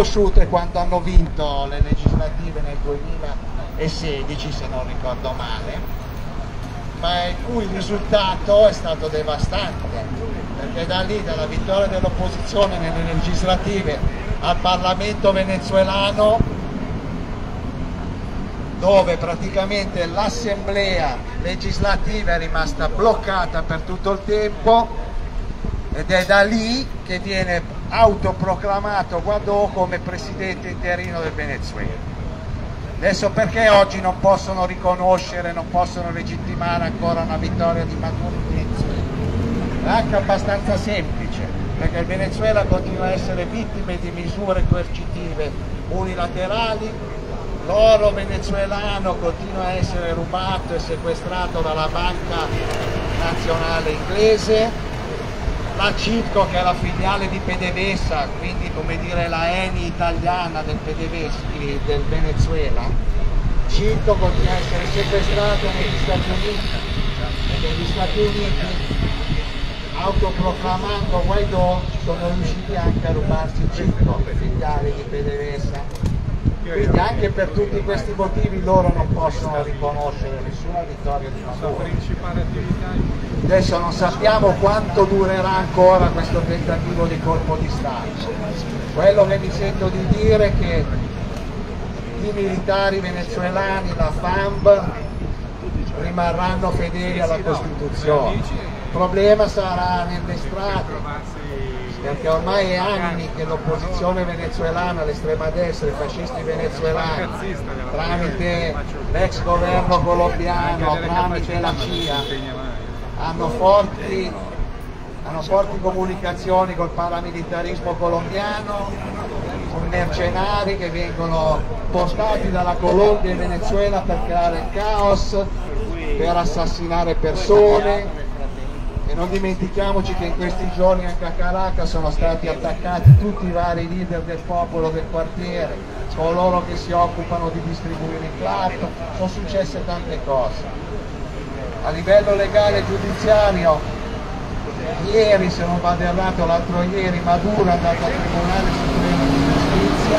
conosciute quando hanno vinto le legislative nel 2016 se non ricordo male. Ma il cui risultato è stato devastante perché da lì dalla vittoria dell'opposizione nelle legislative al Parlamento venezuelano dove praticamente l'assemblea legislativa è rimasta bloccata per tutto il tempo ed è da lì che viene autoproclamato Guaidó come presidente interino del Venezuela. Adesso perché oggi non possono riconoscere, non possono legittimare ancora una vittoria di Maduro in Venezuela? È anche abbastanza semplice, perché il Venezuela continua a essere vittima di misure coercitive unilaterali, l'oro venezuelano continua a essere rubato e sequestrato dalla banca nazionale inglese, la Citco che è la filiale di PDVSA, quindi come dire la Eni italiana del PDVSA, del Venezuela, Citco continua a essere sequestrata negli Stati Uniti e negli Stati Uniti autoproclamando Guaidó sono riusciti anche a rubarsi Citco, filiale di PDVSA. Quindi anche per tutti questi motivi loro non possono riconoscere nessuna vittoria di Maduro. Adesso non sappiamo quanto durerà ancora questo tentativo di colpo di Stato. Quello che mi sento di dire è che i militari venezuelani, la FAMB, rimarranno fedeli alla Costituzione. Il problema sarà nelle strade, perché ormai è anni che l'opposizione venezuelana, l'estrema destra, i fascisti venezuelani, tramite l'ex governo colombiano, tramite la CIA, hanno forti, hanno forti comunicazioni col paramilitarismo colombiano, con mercenari che vengono portati dalla Colombia in Venezuela per creare il caos, per assassinare persone, e non dimentichiamoci che in questi giorni anche a Caracas sono stati attaccati tutti i vari leader del popolo del quartiere, coloro che si occupano di distribuire il platto, sono successe tante cose. A livello legale e giudiziario, ieri se non vado errato l'altro ieri Maduro è andato al Tribunale Supremo di Giustizia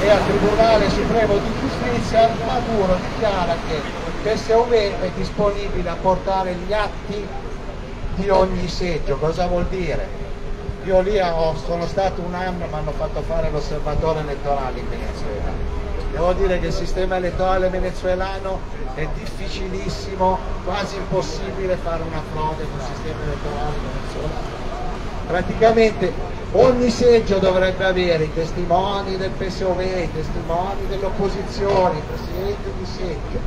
e al Tribunale Supremo di Giustizia Maduro dichiara che il PSOV è disponibile a portare gli atti di ogni seggio, cosa vuol dire? Io lì ho, sono stato un anno, mi hanno fatto fare l'osservatore elettorale in Venezuela. Devo dire che il sistema elettorale venezuelano è difficilissimo, quasi impossibile fare una frode sul sistema elettorale venezuelano. Praticamente ogni seggio dovrebbe avere i testimoni del PSOV, i testimoni dell'opposizione, i presidenti di seggio.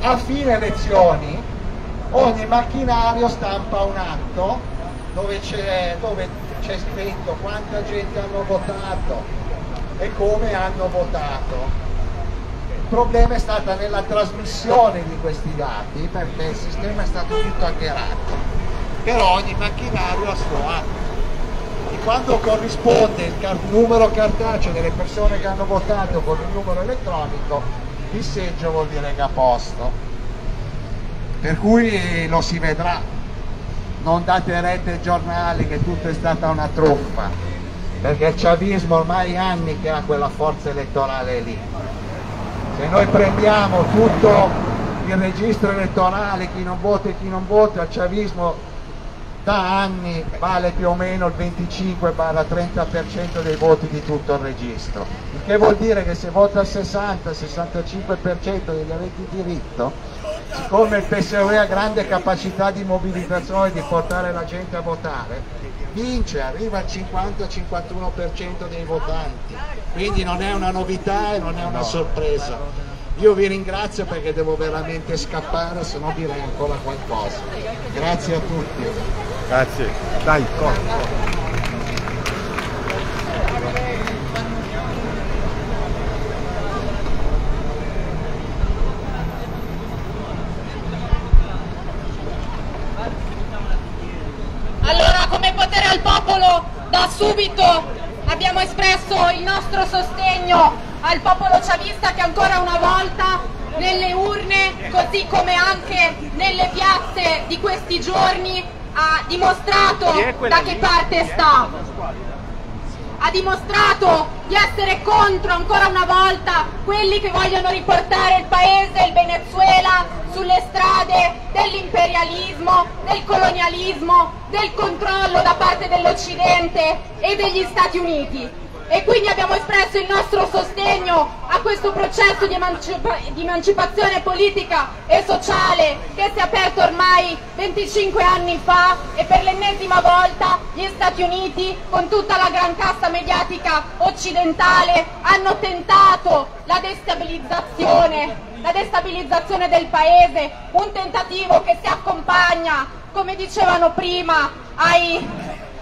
A fine elezioni ogni macchinario stampa un atto dove c'è, scritto quanta gente hanno votato e come hanno votato. Il problema è stata nella trasmissione di questi dati perché il sistema è stato tutto hackerato. Però ogni macchinario ha suo atto. E quando corrisponde il car numero cartaceo delle persone che hanno votato con il numero elettronico, il seggio vuol dire che a posto per cui lo si vedrà. Non date rete ai giornali che tutto è stata una truffa perché il chavismo ormai anni che ha quella forza elettorale lì. Se noi prendiamo tutto il registro elettorale chi non vota e chi non vota il chavismo da anni vale più o meno il 25-30% dei voti di tutto il registro. Il che vuol dire che se vota il 60-65% degli aventi diritto siccome il PSOE ha grande capacità di mobilitazione di portare la gente a votare, vince, arriva al 50-51% dei votanti, quindi non è una novità e non è una sorpresa. Io vi ringrazio perché devo veramente scappare, se no direi ancora qualcosa. Grazie a tutti. Grazie. Dai, corri. da subito abbiamo espresso il nostro sostegno al popolo chavista che ancora una volta nelle urne, così come anche nelle piazze di questi giorni, ha dimostrato da che parte sta. ha dimostrato di essere contro ancora una volta quelli che vogliono riportare il paese, il Venezuela, sulle strade dell'imperialismo, del colonialismo, del controllo da parte dell'Occidente e degli Stati Uniti. E quindi abbiamo espresso il nostro sostegno a questo processo di, emancipa di, emancipazione politica e sociale che si è aperto ormai 25 anni fa e per l'ennesima volta gli Stati Uniti con tutta la gran cassa mediatica occidentale hanno tentato la destabilizzazione, la destabilizzazione del paese, un tentativo che si accompagna, come dicevano prima, ai,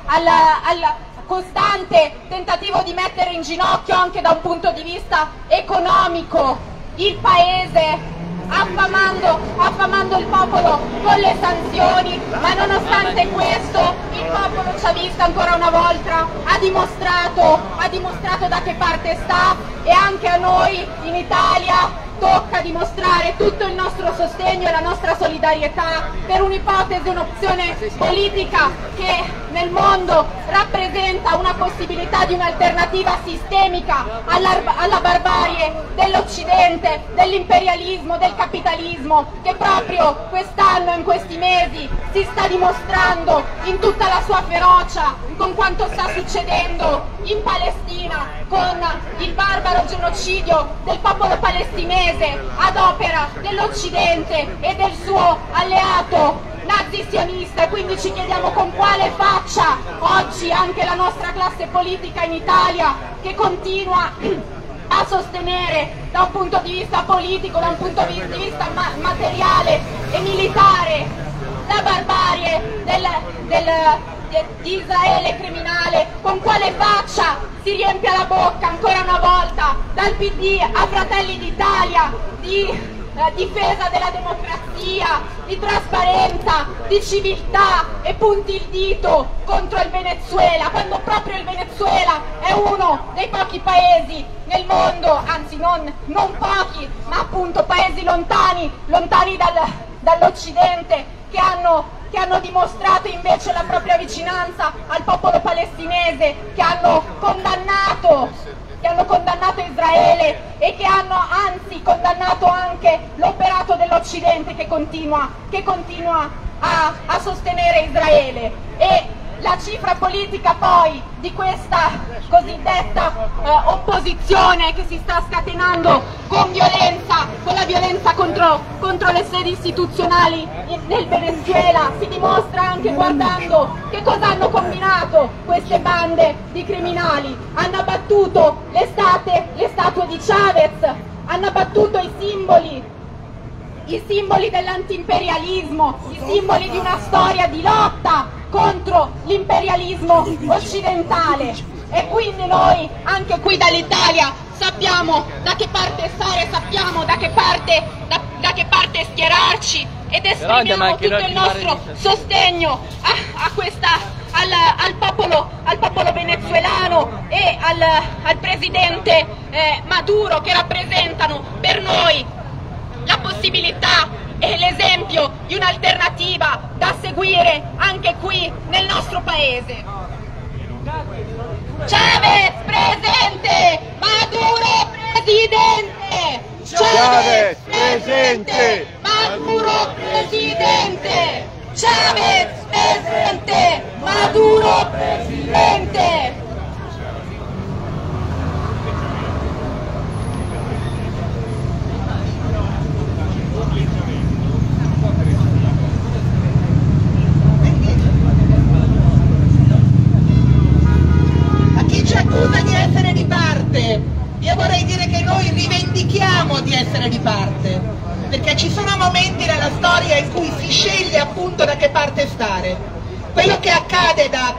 alla, alla costante tentativo di mettere in ginocchio anche da un punto di vista economico il paese affamando, affamando, il popolo con le sanzioni, ma nonostante questo il popolo chavista ancora una volta ha dimostrato, ha dimostrato da che parte sta e anche a noi in Italia tocca dimostrare tutto il nostro sostegno e la nostra solidarietà per un'ipotesi, un'opzione politica che nel mondo rappresenta una possibilità di un'alternativa sistemica alla, alla barbarie dell'Occidente, dell'imperialismo, del capitalismo che proprio quest'anno, in questi mesi, si sta dimostrando in tutta la sua ferocia con quanto sta succedendo in Palestina, con il barbaro genocidio del popolo palestinese ad opera dell'Occidente e del suo alleato nazi-sionista. E quindi ci chiediamo con quale faccia oggi anche la nostra classe politica in Italia che continua a sostenere da un punto di vista politico, da un punto di vista ma materiale e militare la barbarie del, del di Israele criminale, con quale faccia si riempie la bocca ancora una volta dal PD a Fratelli d'Italia di eh, difesa della democrazia, di trasparenza, di civiltà e punti il dito contro il Venezuela, quando proprio il Venezuela è uno dei pochi paesi nel mondo, anzi non, non pochi, ma appunto paesi lontani, lontani dal, dall'Occidente, che hanno che hanno dimostrato invece la propria vicinanza al popolo palestinese, che hanno condannato, che hanno condannato Israele e che hanno anzi condannato anche l'operato dell'Occidente che continua, che continua a, a sostenere Israele. E la cifra politica poi di questa cosiddetta eh, opposizione che si sta scatenando con violenza, con la violenza contro, contro le sedi istituzionali nel Venezuela si dimostra anche guardando che cosa hanno combinato queste bande di criminali. Hanno abbattuto le, state, le statue di Chavez, hanno abbattuto i simboli i simboli dell'antiimperialismo, i simboli di una storia di lotta contro l'imperialismo occidentale. E quindi noi anche qui dall'Italia sappiamo da che parte stare, sappiamo da che parte, da, da che parte schierarci ed esprimiamo tutto il nostro sostegno a, a questa, al, al, popolo, al, popolo, venezuelano e al, al presidente eh, Maduro che rappresentano per noi la possibilità e l'esempio di un'alternativa da seguire anche qui nel nostro paese. Chavez presente! Maduro presidente! Chavez presente! Maduro presidente! Chavez presente! Maduro presidente! accusa di essere di parte. Io vorrei dire che noi rivendichiamo di essere di parte, perché ci sono momenti nella storia in cui si sceglie appunto da che parte stare. Quello che accade da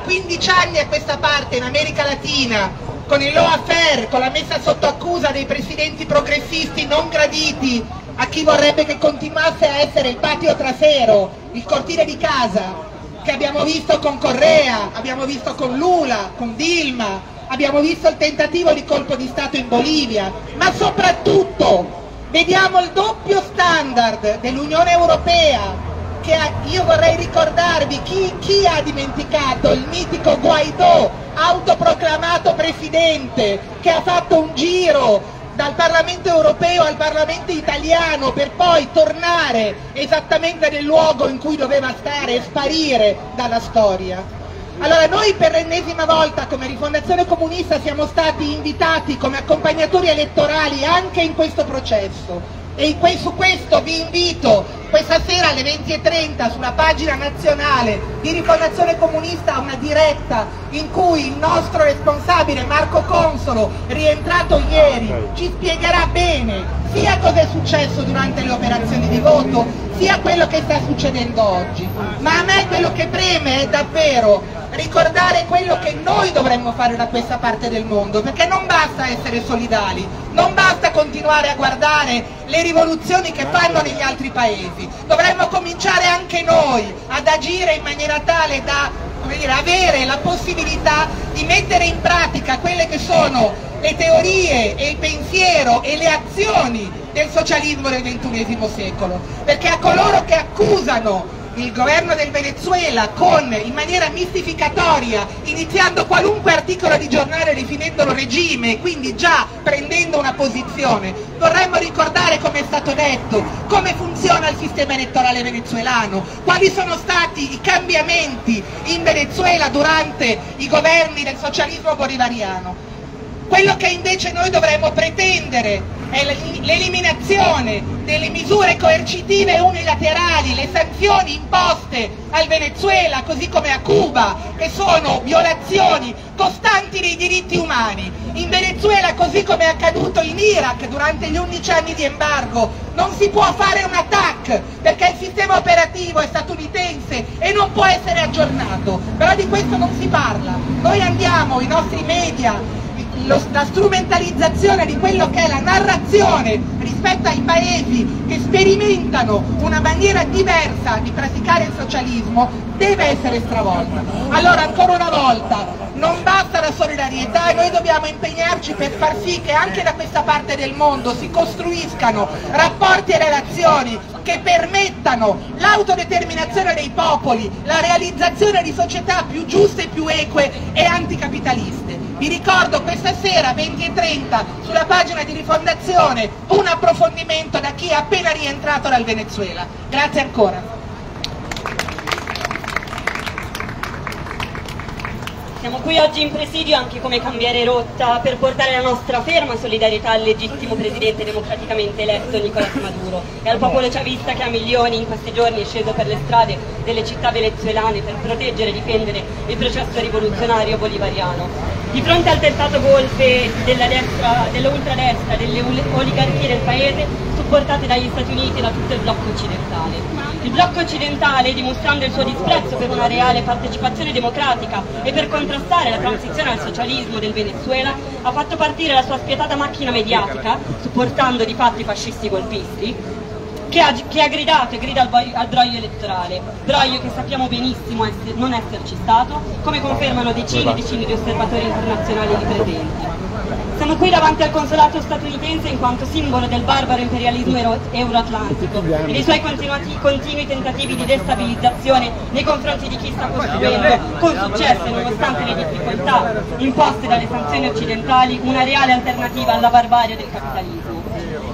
15 anni a questa parte in America Latina, con il law affair, con la messa sotto accusa dei presidenti progressisti non graditi a chi vorrebbe che continuasse a essere il patio trasero, il cortile di casa, che abbiamo visto con Correa, abbiamo visto con Lula, con Dilma, abbiamo visto il tentativo di colpo di Stato in Bolivia, ma soprattutto vediamo il doppio standard dell'Unione Europea, ha, io vorrei ricordarvi chi, chi ha dimenticato il mitico Guaidò autoproclamato presidente che ha fatto un giro dal Parlamento europeo al Parlamento italiano per poi tornare esattamente nel luogo in cui doveva stare e sparire dalla storia. Allora noi per l'ennesima volta come Rifondazione Comunista siamo stati invitati come accompagnatori elettorali anche in questo processo e su questo vi invito questa sera alle 20.30 sulla pagina nazionale di Rifondazione Comunista a una diretta in cui il nostro responsabile Marco Consolo, rientrato ieri, ci spiegherà bene sia cosa è successo durante le operazioni di voto, sia quello che sta succedendo oggi. Ma a me quello che preme è davvero ricordare quello che noi dovremmo fare da questa parte del mondo, perché non basta essere solidali, non basta continuare a guardare le rivoluzioni che fanno negli altri paesi, dovremmo cominciare anche noi ad agire in maniera tale da dire, avere la possibilità di mettere in pratica quelle che sono le teorie e il pensiero e le azioni del socialismo del XXI secolo, perché a coloro che accusano il governo del Venezuela con, in maniera mistificatoria, iniziando qualunque articolo di giornale definendolo regime, quindi già prendendo una posizione. Vorremmo ricordare come è stato detto, come funziona il sistema elettorale venezuelano, quali sono stati i cambiamenti in Venezuela durante i governi del socialismo bolivariano. Quello che invece noi dovremmo pretendere è l'eliminazione delle misure coercitive unilaterali, le sanzioni imposte al Venezuela così come a Cuba, che sono violazioni costanti dei diritti umani. In Venezuela, così come è accaduto in Iraq durante gli 11 anni di embargo, non si può fare un attacco perché il sistema operativo è statunitense e non può essere aggiornato. Però di questo non si parla. Noi andiamo, i nostri media, lo, la strumentalizzazione di quello che è la narrazione rispetto ai paesi che sperimentano una maniera diversa di praticare il socialismo deve essere stravolta. Allora ancora una volta non basta la solidarietà e noi dobbiamo impegnarci per far sì che anche da questa parte del mondo si costruiscano rapporti e relazioni che permettano l'autodeterminazione dei popoli, la realizzazione di società più giuste, più eque e anticapitaliste. Vi ricordo questa sera 20.30 sulla pagina di Rifondazione un approfondimento da chi è appena rientrato dal Venezuela. Grazie ancora. Siamo qui oggi in presidio anche come cambiare rotta per portare la nostra ferma solidarietà al legittimo presidente democraticamente eletto Nicolás Maduro e al popolo chavista che a milioni in questi giorni è sceso per le strade delle città venezuelane per proteggere e difendere il processo rivoluzionario bolivariano. Di fronte al tentato golpe della destra, dell'ultradestra, delle oligarchie del paese, supportate dagli Stati Uniti e da tutto il blocco occidentale. Il blocco occidentale, dimostrando il suo disprezzo per una reale partecipazione democratica e per contrastare la transizione al socialismo del Venezuela, ha fatto partire la sua spietata macchina mediatica, supportando di fatto i fascisti golpisti, che ha, che ha, gridato e grida al, al, broglio elettorale, broglio che sappiamo benissimo essere, non esserci stato, come confermano decine e decine di osservatori internazionali di presenti. Siamo qui davanti al consolato statunitense in quanto simbolo del barbaro imperialismo euro euroatlantico e dei suoi continui tentativi di destabilizzazione nei confronti di chi sta costruendo, con successo e nonostante le difficoltà imposte dalle sanzioni occidentali, una reale alternativa alla barbarie del capitalismo.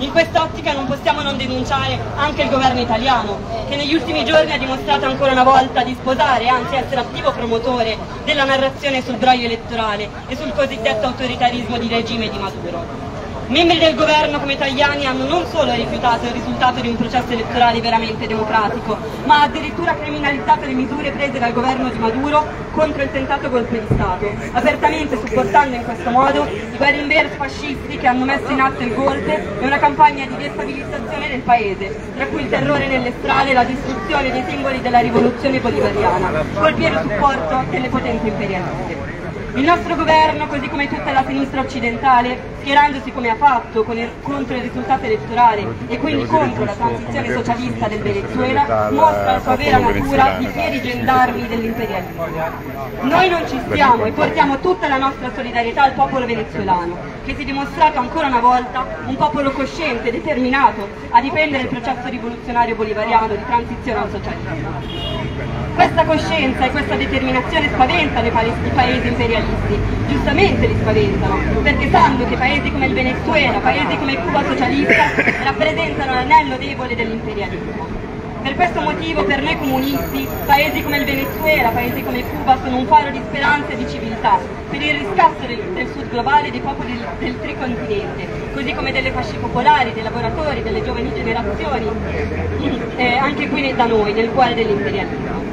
In quest'ottica non possiamo non denunciare anche il governo italiano, che negli ultimi giorni ha dimostrato ancora una volta di sposare, anzi essere attivo promotore della narrazione sul broglio elettorale e sul cosiddetto autoritarismo di regime di Maduro. Membri del governo come italiani hanno non solo rifiutato il risultato di un processo elettorale veramente democratico, ma addirittura criminalizzato le misure prese dal governo di Maduro contro il tentato golpe di Stato, apertamente supportando in questo modo i guerriglieri fascisti che hanno messo in atto il golpe e una campagna di destabilizzazione del paese, tra cui il terrore nelle strade e la distruzione dei simboli della rivoluzione bolivariana, col pieno supporto delle potenze imperialiste. Il nostro governo, così come tutta la sinistra occidentale, schierandosi come ha fatto il, contro il risultato elettorale e quindi contro la transizione socialista del Venezuela, mostra la sua vera natura di fieri gendarmi dell'imperialismo. Noi non ci stiamo e portiamo tutta la nostra solidarietà al popolo venezuelano, che si è dimostrato ancora una volta un popolo cosciente, determinato a difendere il processo rivoluzionario bolivariano di transizione al socialismo. Questa coscienza e questa determinazione spaventano i paesi imperialisti, giustamente li spaventano, perché sanno che paesi come il Venezuela, paesi come Cuba socialista rappresentano l'anello debole dell'imperialismo. Per questo motivo per noi comunisti paesi come il Venezuela, paesi come Cuba sono un faro di speranza e di civiltà per il riscatto del, del sud globale dei popoli del, tricontinente, così come delle fasce popolari, dei lavoratori, delle giovani generazioni, eh, anche qui da noi, nel cuore dell'imperialismo.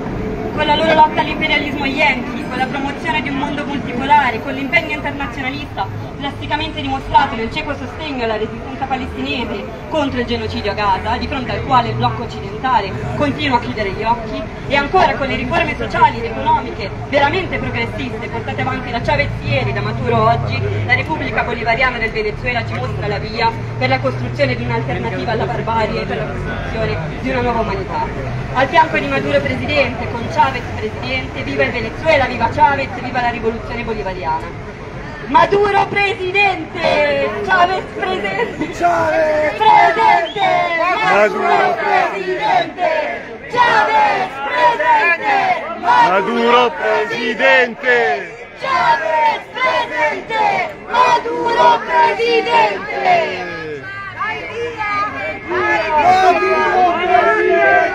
Con la loro lotta all'imperialismo yankee, con la promozione di un mondo multipolare, con l'impegno internazionalista plasticamente dimostrato nel cieco sostegno alla resistenza palestinese contro il genocidio a Gaza, di fronte al quale il blocco occidentale continua a chiudere gli occhi, e ancora con le riforme sociali ed economiche veramente progressiste portate avanti da Chavez ieri, da Maduro oggi, la Repubblica Bolivariana del Venezuela ci mostra la via per la costruzione di un'alternativa alla barbarie e per la costruzione di una nuova umanità. Al fianco di Maduro Presidente, con Chavez Presidente, viva il Venezuela, viva Chavez, viva la rivoluzione bolivariana. Maduro Presidente! Chavez Presidente! Chavez Presente! Maduro Presidente! Chavez Presidente! Maduro Presidente! Chavez Presidente! Maduro Presidente! Maduro Presidente!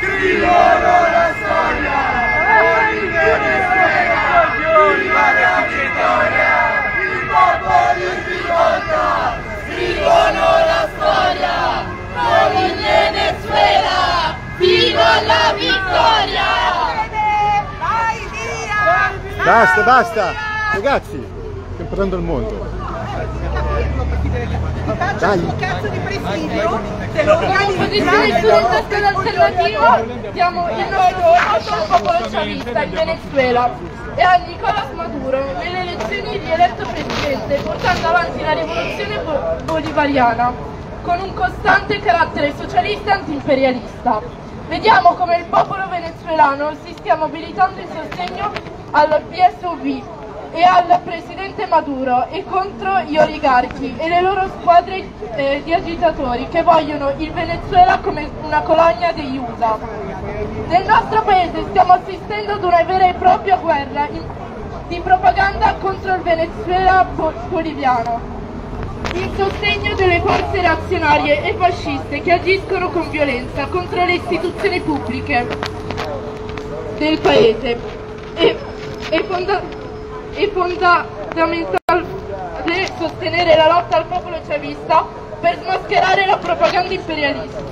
Scrivono la storia! Venezuela! Viva la vittoria! I popoli in rivolta! Scrivono la storia con il Venezuela. Viva la vittoria! Basta, basta! Ragazzi, stiamo parlando il mondo. Dai. un cazzo di presidio se lo studentesca alternativa diamo il nostro voto al popolo chavista in Venezuela e a Nicolás Maduro nelle elezioni di eletto presidente portando avanti la rivoluzione bo- bolivariana con un costante carattere socialista e antiimperialista. Vediamo come il popolo venezuelano si stia mobilitando in sostegno al PSOV e al presidente Maduro e contro gli oligarchi e le loro squadre eh, di agitatori che vogliono il Venezuela come una colonia degli USA. Nel nostro paese stiamo assistendo ad una vera e propria guerra di propaganda contro il Venezuela bo- boliviano. In sostegno delle forze reazionarie e fasciste che agiscono con violenza contro le istituzioni pubbliche del paese e, e, fonda- è fondamentale sostenere la lotta al popolo chavista per smascherare la propaganda imperialista,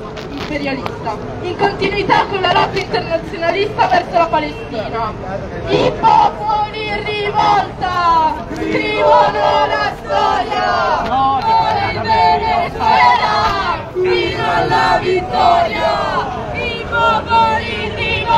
imperialista, in continuità con la lotta internazionalista verso la Palestina. I popoli in rivolta scrivono la storia con il Venezuela fino alla vittoria. I popoli in rivolta.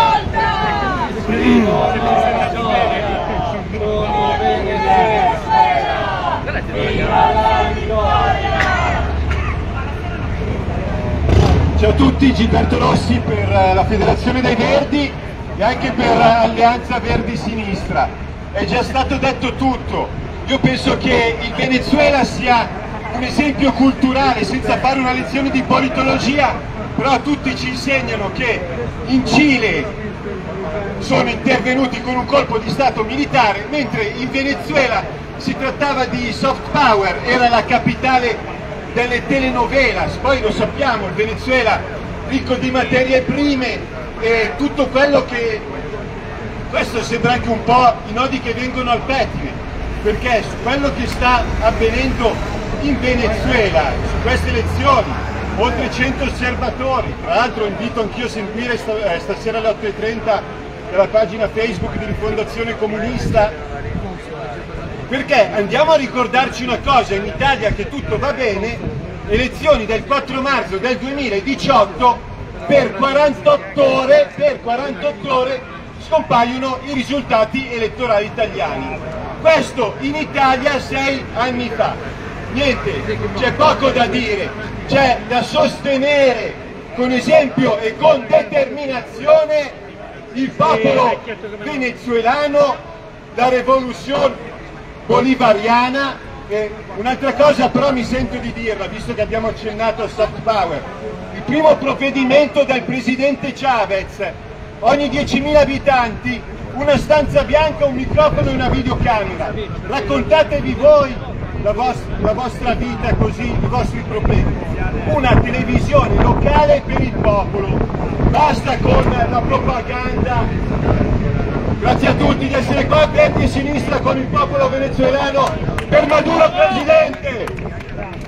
Ciao a tutti, Gilberto Rossi per eh, la Federazione dei Verdi e anche per eh, Alleanza Verdi Sinistra. È già stato detto tutto. Io penso che il Venezuela sia un esempio culturale, senza fare una lezione di politologia, però tutti ci insegnano che in Cile sono intervenuti con un colpo di Stato militare, mentre in Venezuela si trattava di soft power, era la capitale delle telenovelas, poi lo sappiamo, il Venezuela ricco di materie prime e tutto quello che... Questo sembra anche un po' i nodi che vengono al pettine, perché su quello che sta avvenendo in Venezuela, su queste elezioni, oltre 100 osservatori, tra l'altro invito anch'io a seguire eh, stasera alle 8.30 della pagina Facebook di Rifondazione Comunista, perché andiamo a ricordarci una cosa, in Italia che tutto va bene, elezioni del 4 marzo del 2018, per 48 ore, per 48 ore scompaiono i risultati elettorali italiani. Questo in Italia sei anni fa. Niente, c'è poco da dire, c'è da sostenere con esempio e con determinazione il popolo venezuelano, la rivoluzione bolivariana. Un'altra cosa però mi sento di dirla, visto che abbiamo accennato al soft power. Il primo provvedimento del presidente Chavez. Ogni 10.000 abitanti una stanza bianca, un microfono e una videocamera. Raccontatevi voi la, vos la vostra vita così, i vostri problemi. Una televisione locale per il popolo. Basta con la propaganda. Grazie a tutti di essere qua, aperti e sinistra con il popolo venezuelano per Maduro Presidente!